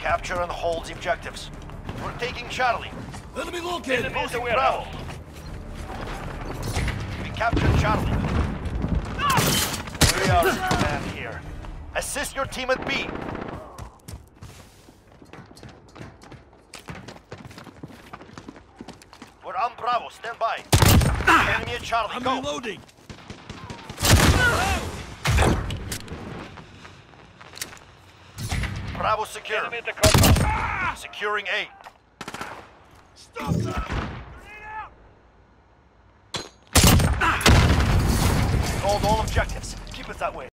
Capture and hold the objectives. We're taking Charlie. Enemy located! Losing Bravo. We captured Charlie. We are in command here. Assist your team at B. We're on Bravo. Stand by. Ah! Enemy at Charlie. I'm Go. reloading! Bravo secure. Enemy at the compound. Ah! Securing A. Stop that! Hold all objectives. Keep it that way.